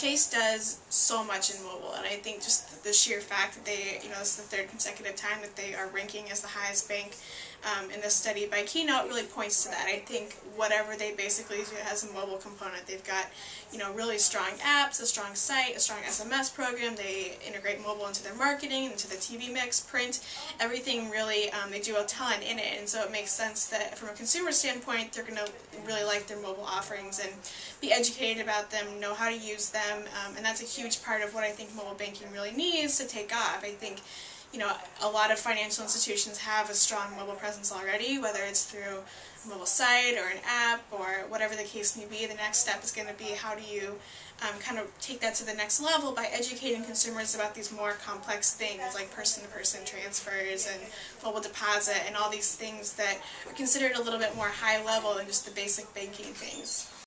Chase does so much in mobile, and I think just the sheer fact that they, you know, this is the third consecutive time that they are ranking as the highest bank um, in this study by Keynote really points to that. I think whatever they basically do has a mobile component. They've got, you know, really strong apps, a strong site, a strong SMS program. They integrate mobile into their marketing, into the TV mix, print, everything really, um, they do a ton in it, and so it makes sense that from a consumer standpoint, they're going to really like their mobile offerings and be educated about them, know how to use them, um, and that's a huge part of what I think mobile banking really needs to take off. I think you know, a lot of financial institutions have a strong mobile presence already, whether it's through a mobile site or an app or whatever the case may be. The next step is going to be how do you um, kind of take that to the next level by educating consumers about these more complex things like person-to-person -person transfers and mobile deposit and all these things that are considered a little bit more high level than just the basic banking things.